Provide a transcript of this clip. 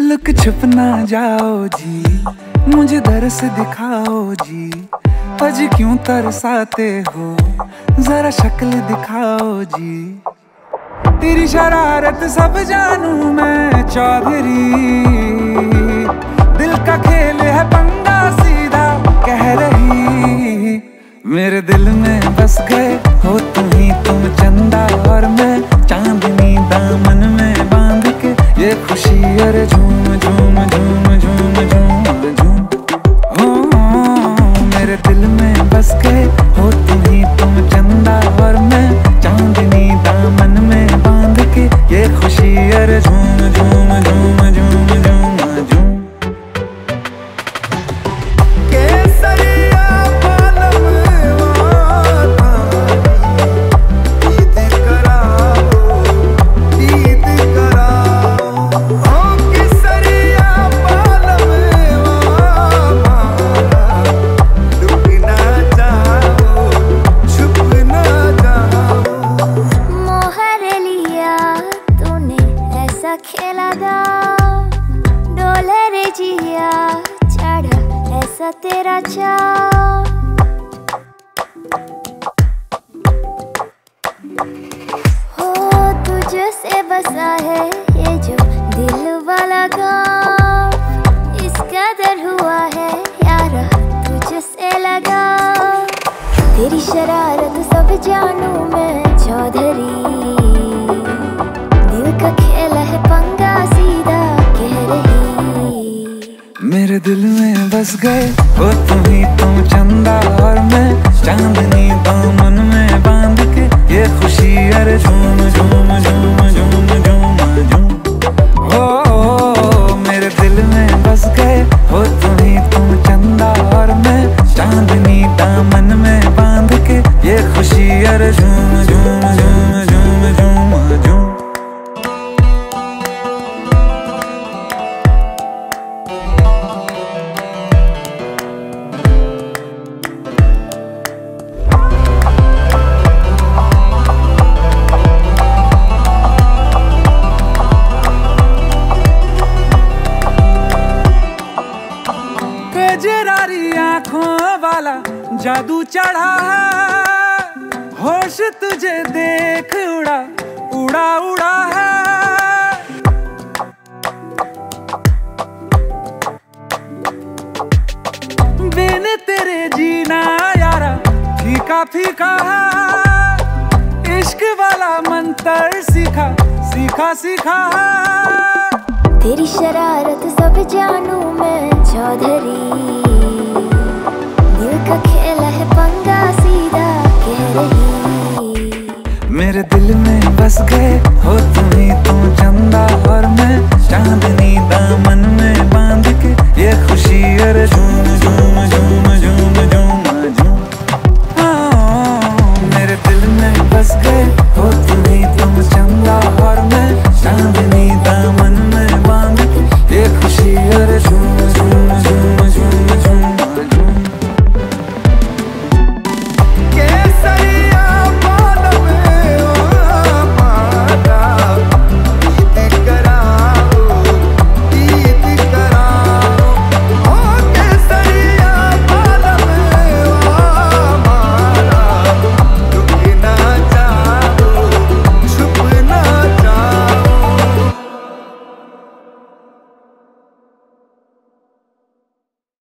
Look छुप ना जाओ जी, मुझे दर्स दिखाओ जी। अज क्यों तरसाते हो? जरा शक्ल दिखाओ जी। तेरी शरारत सब जानू मैं, चौधरी। दिल का खेल है पंगा दामन में बाँध के ये खुशी अरे झूम झूम झूम झूम झूम झूम। हो, मेरे दिल में बस के हो तुम ही तुम चंदा और मैं। चांदनी दामन में बाँध के ये खुशी अरे झूम झूम झूम तुझसे बसा है ये जो दिल वाला गाँव दिल में बस गए, वो तुम ही तुम चंदा और मैं, चांदनी दामन में बाँध के ये खुशी अरे झूम वाला जादू चढ़ा है। होश तुझे देख उड़ा उड़ा उड़ा है। बिन तेरे जीना यारा, फीका फीका है। इश्क वाला मंत्र सीखा सीखा सीखा है। तेरी शरारत सब जानू i'll hit one guy